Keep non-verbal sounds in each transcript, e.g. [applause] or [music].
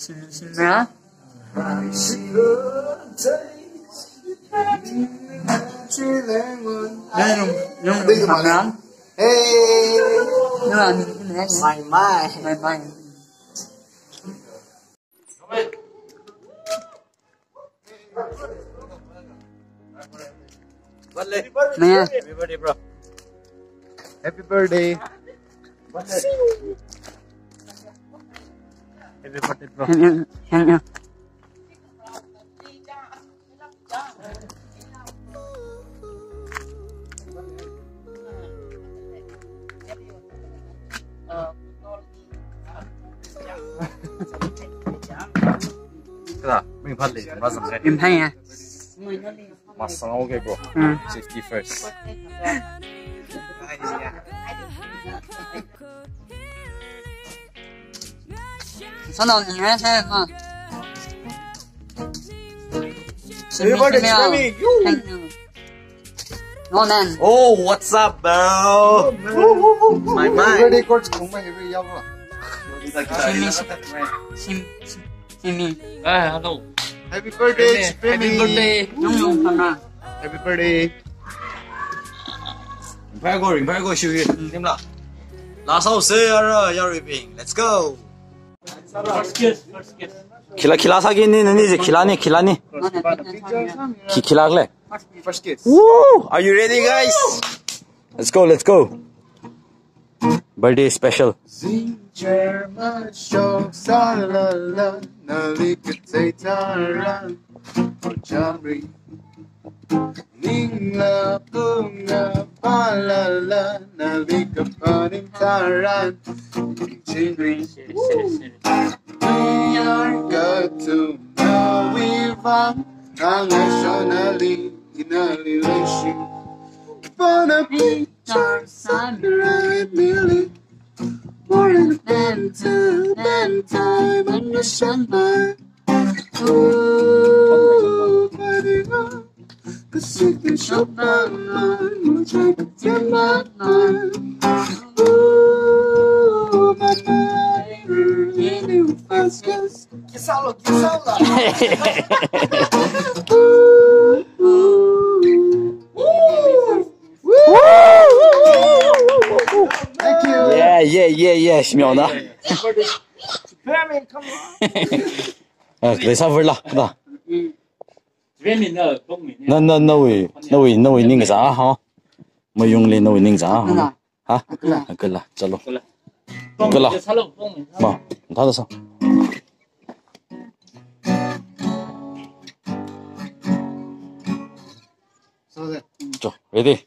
Ra. Đây dùng dùng bị mặt rắn. Ê. Nhưng mà mai. Mai. Nè. Happy birthday bro. Happy birthday. Em bro. Yan yan. Yan Kira, mình phát liền, bắt rồi. Mình thấy nha. Mà xong ok bro. Safety first. [laughs] 小岛，你来猜吗？什么 Everybody 什么呀 screaming, 我们 Oh, what's up, bro? My mind. birthday coach 정말 이거 야구. 新新新民，哎，hello， Happy birthday, Happy birthday，拥有什么？ Happy birthday. 링팔고, 링팔고, 슈기. 님라. 라서우스야라, 야리빙. Let's go. खिला खिला सा नहीं नहीं जी खिलाने खिलाने की खिला ले First kiss. Woo! Are you ready, guys? Let's go, let's go. Birthday special. Ningla bunga palala nalika panintaran to green. We are good to know we've nationally in a relation. But a picture under a million more invented than time and the sunlight. Ooh, buddy, the mind, shop, I'm much my mind. yes 기사로, 기사로. Thank you. Yeah yeah yeah yeah 10秒的 Perry, come on. 아 그래 사불라 그다 这边名的公民。那那那位那位那位那个啥哈没用的那位那个啥哈啊个了走了 Listo, ready.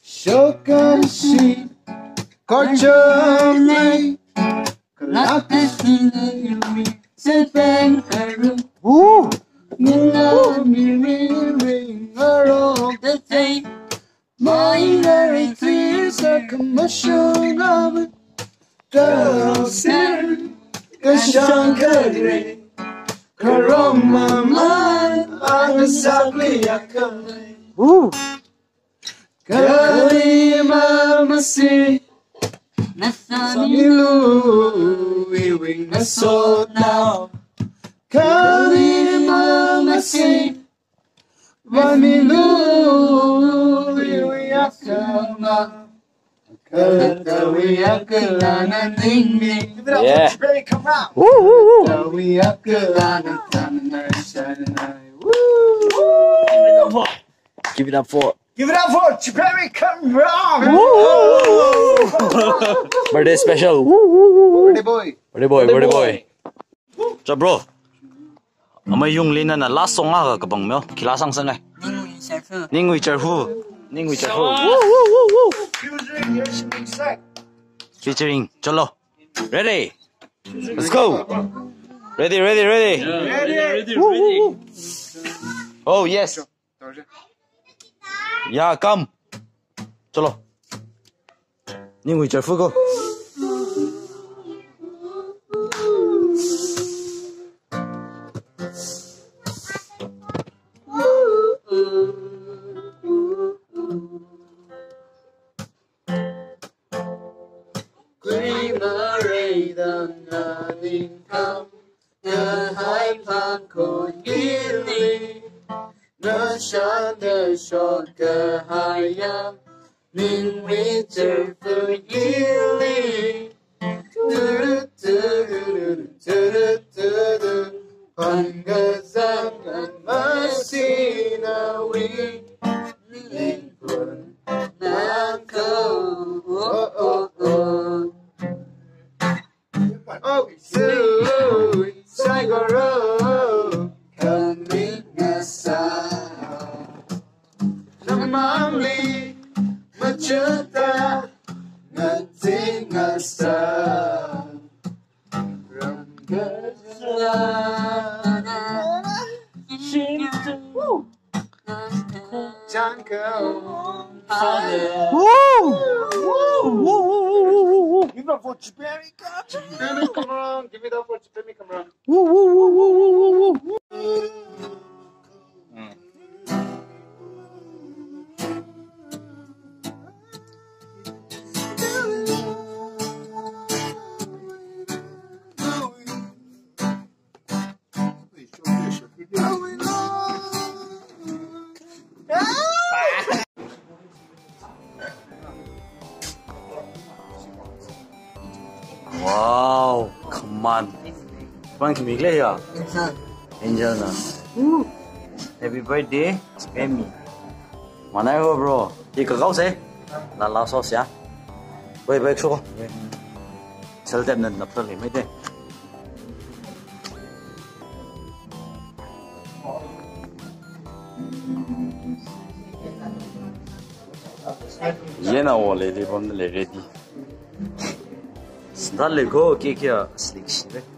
Sokasi kochomai kalatis nilmi sepen harum we we akama. Kalata we akalana ding ding. Give it up Yeah. for Perry, come on. Kalata we akalana tanana shanana. Woo! Give it up for Give it up for Jerry Camron. [laughs] Birthday special. Birthday boy. Birthday boy. Birthday boy. Cho bro. Ama yung lina na last song nga ka bang mo? Kila sang sang ngay. Ning wi charhu. Ning wi charhu. Featuring. Cholo. Ready. Let's go. Ready, ready, ready. Yeah, ready, ready, ready. Oh yes. 呀干走了你回家复工 In winter for you. Oh, oh, oh. Oh, Father. Woo! Woo! Woo! Woo! Give it up for Chipemmi Cameron. Come give it up for Chipemmi Cameron. Woo! Woo! Woo! Woo! Woo! Woo! Quanti Migleya. Insan. Angelina. Mm. Happy birthday, Emmy. Manay ko bro. Ikaw sa lalasos ya. Wait, wait, so. Seldom na naptali, may de. Yena wale, di bom na ready. Sandali ko, kikya slick shit. Eh?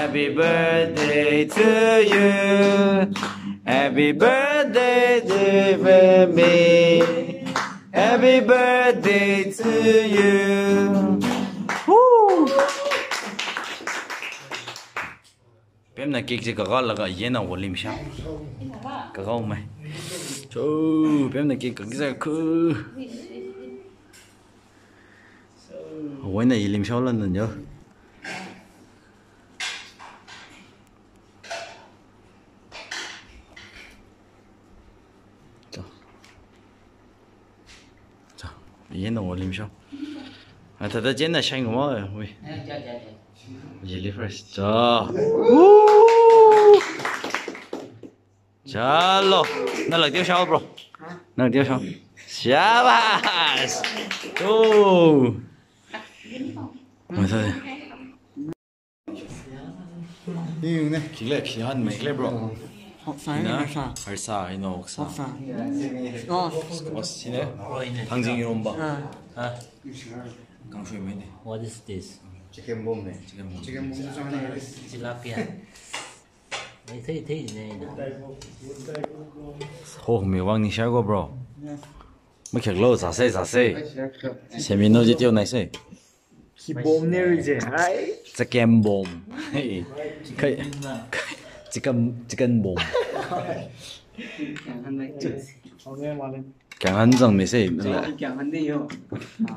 Happy birthday to you. Happy birthday, dear me. Happy birthday to you. Woo! Bém là kịch gì cả gọi là gọi yên nào của lim sao? Cả gọi mày. Chú, bém này kịch cả cái gì cứ. Ủa này lim sao lên rồi nhớ. yên nó lim sao à thật ra chén là xanh của mơ rồi jelly fresh? Cho chalo nó là tiêu sao bro. Nó là tiêu sao Shabas. Oh. Mà thôi. Yêu nè, chỉ là chỉ hơn mấy cái bro. 없어요. 없어. 없어. 아니노 없어. 없어. 어. 없시네. 방진이 롬바. 아. 강수이메네. What is this? Chicken bomb. Chicken bomb. Chicken bomb 전에 tilapia. 네, 네, 네, 네. 호, 미왕 니 샤고 브로. mấy khẹt lô giả xe giả xe xe mình nói tiêu này xe khi bom nêu gì ai sẽ kem bom cái cái chicken chicken bomb. 강한장 메세 입니다.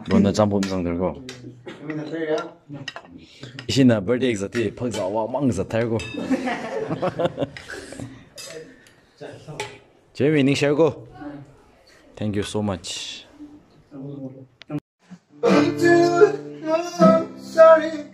뭐나 잠범상 들고. 이시나 버디 엑서티 펑자 와 망자 탈고. 제미 닝 셔고. Thank you so much. Sorry.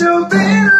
so bitter.